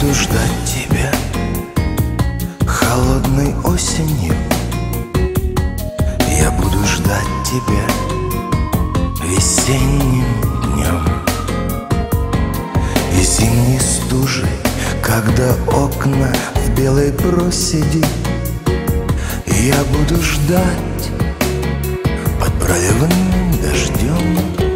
буду ждать тебя. Холодной осенью Я буду ждать тебя Весенним днем. И зимней стужей Когда окна в белой проседи Я буду ждать Под проливным дождем.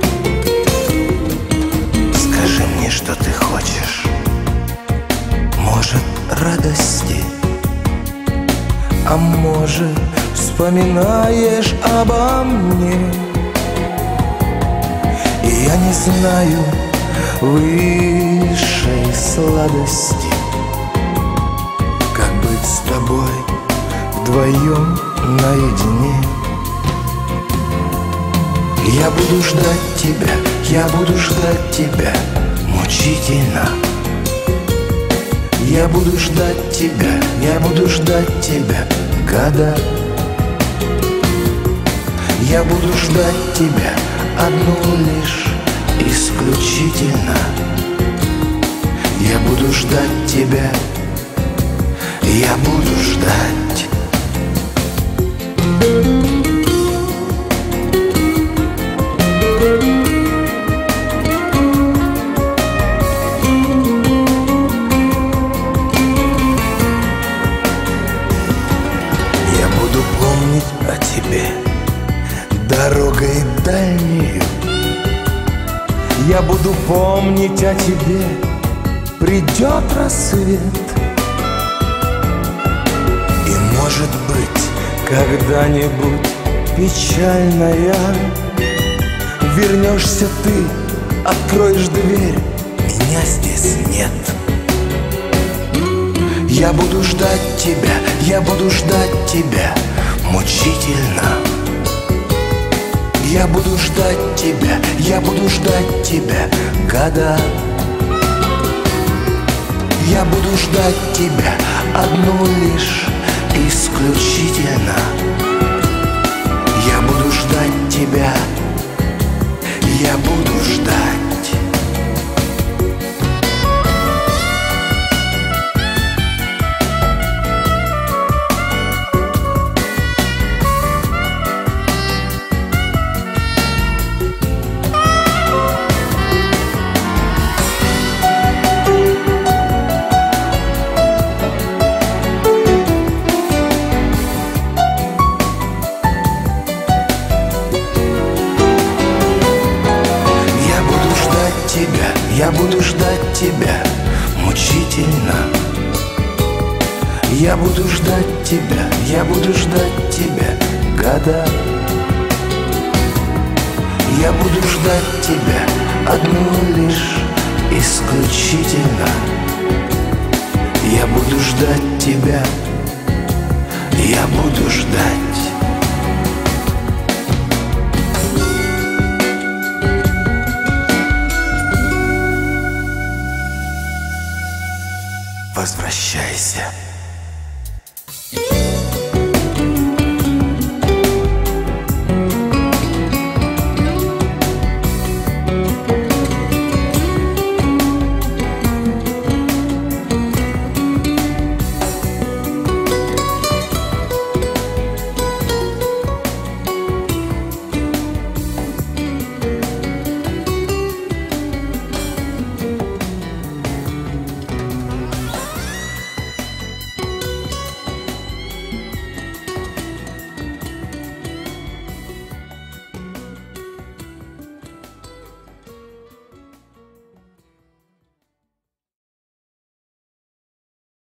Может, вспоминаешь обо мне? И я не знаю высшей сладости Как быть с тобой вдвоем наедине. Я буду ждать тебя, я буду ждать тебя мучительно. Я буду ждать тебя, я буду ждать тебя года. Я буду ждать тебя одну лишь Дорогой дальнею Я буду помнить о тебе Придет рассвет. И может быть когда-нибудь печальная Вернешься ты, откроешь дверь Меня здесь нет. Я буду ждать тебя, я буду ждать тебя мучительно Я буду ждать тебя, я буду ждать тебя года. Я буду ждать тебя одну лишь исключительно тебя, я буду ждать тебя мучительно. Я буду ждать тебя, я буду ждать тебя года. Я буду ждать тебя одну лишь исключительно. Я буду ждать тебя, я буду ждать Возвращайся.